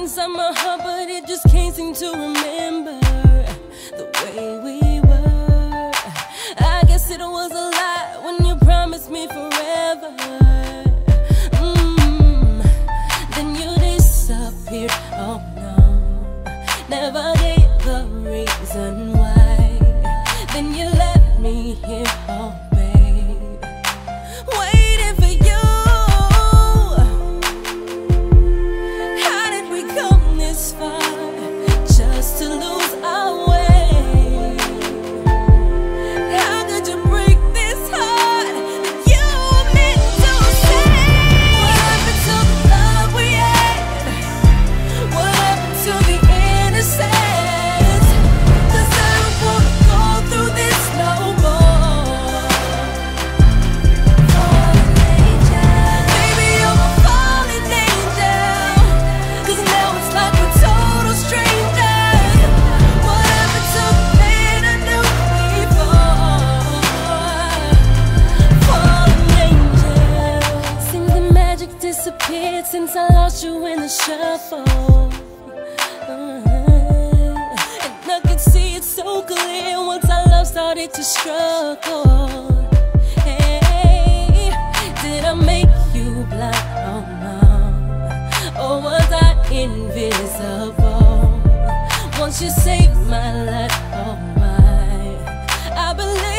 inside my heart, but it just can't seem to remember the way we were. I guess it was a lie when you promised me forever. disappeared since I lost you in the shuffle. Uh, and I could see it so clear once our love started to struggle. Hey, did I make you blind? Oh no. Or was I invisible? Once you saved my life, oh my. I believe.